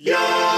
Yeah!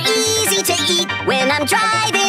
Easy to eat when I'm driving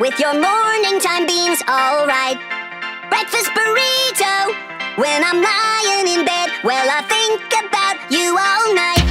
with your morning time beans, alright. Breakfast burrito, when I'm lying in bed, well, I think about you all night.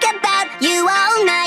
Think about you all night.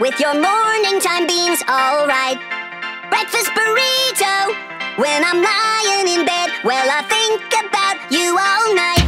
with your morning time beans, alright. Breakfast burrito, when I'm lying in bed, well, I think about you all night.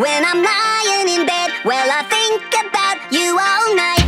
When I'm lying in bed, well, I think about you all night.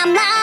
I'm not